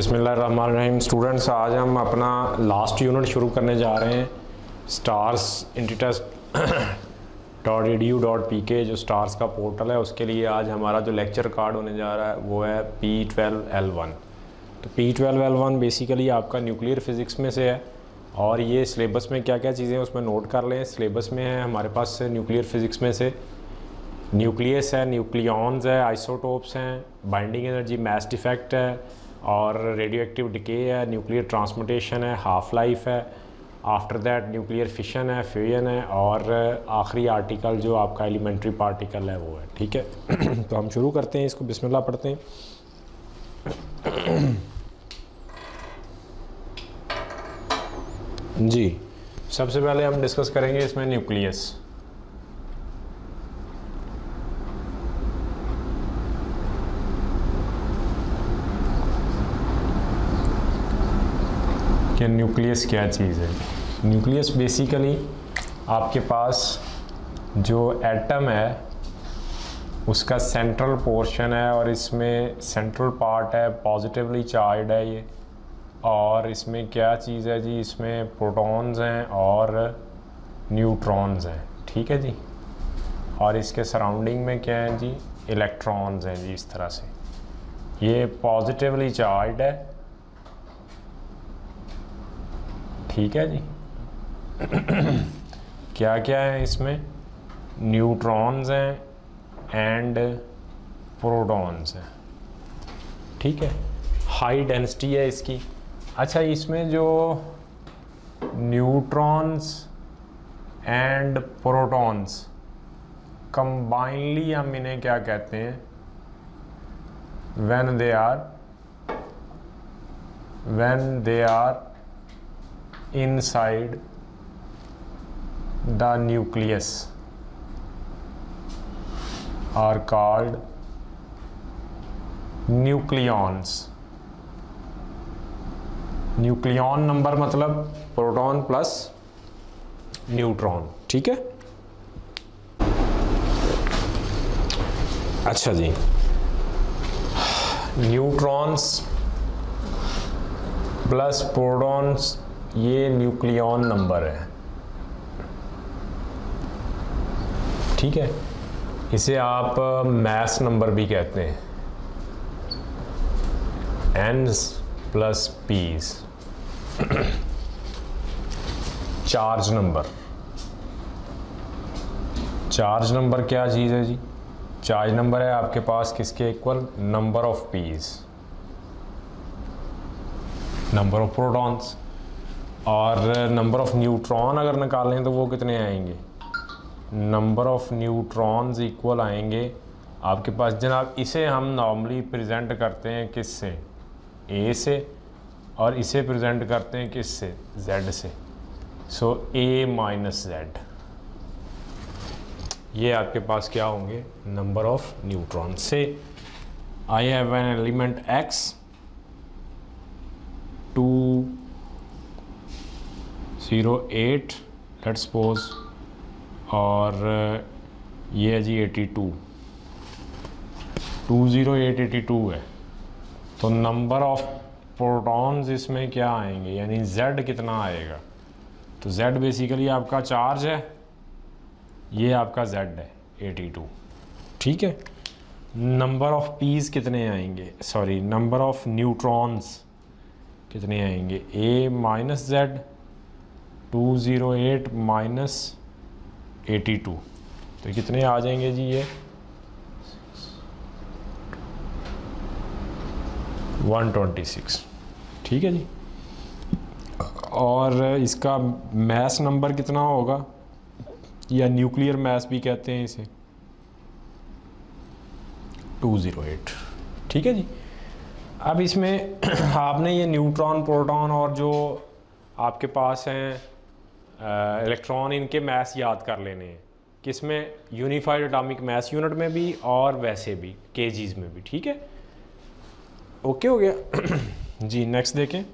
बिसमीम स्टूडेंट्स, आज हम अपना लास्ट यूनिट शुरू करने जा रहे हैं। Stars इंटीटेस्ट dot E D dot P K जो स्टार्स का पोर्टल है, उसके लिए आज हमारा जो लेक्चर कार्ड होने जा रहा है, वो है पी ट्वेल्व एल वन तो P twelve L one basically आपका न्यूक्लियर फिज़िक्स में से है, और ये सिलेबस में क्या क्या चीज़ें उसमें नोट कर लें। सिलेबस में है, हमारे पास न्यूक्लियर फिज़िक्स में से न्यूक्लियस है न्यूक्लियॉन्स है आइसोटोप्स हैं बाइंडिंग एनर्जी मैस डिफेक्ट है और रेडियो एक्टिव डिके है न्यूक्लियर ट्रांसमिटेशन है हाफ़ लाइफ है आफ्टर दैट न्यूक्लियर फिशन है फ्यूजन है, और आखिरी आर्टिकल जो आपका एलिमेंट्री पार्टिकल है वो है, ठीक है? तो हम शुरू करते हैं, इसको बिस्मिल्लाह पढ़ते हैं। जी, सबसे पहले हम डिस्कस करेंगे इसमें न्यूक्लियस कि न्यूक्लियस क्या चीज़ है? न्यूक्लियस बेसिकली आपके पास जो एटम है, उसका सेंट्रल पोर्शन है और इसमें सेंट्रल पार्ट है पॉजिटिवली चार्ज है ये। और इसमें क्या चीज़ है जी? इसमें प्रोटॉन्स हैं और न्यूट्रॉन्स हैं। ठीक है जी? और इसके सराउंडिंग में क्या है जी? इलेक्ट्रॉन्स हैं जी, इस तरह से। ये पॉजिटिवली चार्ज है ठीक है जी। क्या क्या है इसमें? न्यूट्रॉन्स हैं एंड प्रोटॉन्स हैं। ठीक है। हाई डेंसिटी है इसकी। अच्छा इसमें जो न्यूट्रॉन्स एंड प्रोटॉन्स कंबाइनली हम इन्हें क्या कहते हैं? When they are when they are inside the nucleus are called nucleons nucleon number मतलब प्रोटॉन प्लस न्यूट्रॉन ठीक है? अच्छा जी। न्यूट्रॉन्स प्लस प्रोटॉन्स ये न्यूक्लियन नंबर है। ठीक है? इसे आप मैस नंबर भी कहते हैं। Anus plus piece charge number charge number क्या चीज़ है जी? चार्ज नंबर है आपके पास किसके इक्वल नंबर ऑफ़ पीस नंबर ऑफ़ प्रोटॉन्स और नंबर ऑफ़ न्यूट्रॉन अगर निकालें तो वो कितने आएँगे? नंबर ऑफ़ न्यूट्रॉन्स इक्वल आएँगे। आपके पास जनाब इसे हम नॉर्मली प्रेजेंट करते हैं किस से ए से। और इसे प्रेजेंट करते हैं किस से जेड से। सो ए माइनस जेड ये आपके पास क्या होंगे? नंबर ऑफ़ न्यूट्रॉन से। I have an element X two zero eight let suppose और ये है जी eighty two two zero eight eighty two है. तो नंबर ऑफ़ प्रोटॉन्स इसमें क्या आएँगे? यानी z कितना आएगा? तो z बेसिकली आपका चार्ज है. ये आपका z है 82 ठीक है? नंबर ऑफ़ पीस कितने आएँगे? सॉरी नंबर ऑफ़ न्यूट्रॉन्स कितने आएँगे? A minus Z two zero eight minus eighty two. तो कितने आ जाएँगे जी ये? One twenty six. ठीक है जी? और इसका मैस नंबर कितना होगा? या न्यूक्लियर मैस भी कहते हैं इसे? Two zero eight. ठीक है जी? अब इसमें आपने ये न्यूट्रॉन, प्रोटॉन और जो आपके पास हैं इलेक्ट्रॉन इनके मैस याद कर लेने हैं। किसमें यूनिफाइड एटॉमिक मैस यूनिट में भी और वैसे भी के में भी, ठीक है? ओके हो गया। जी नेक्स्ट देखें।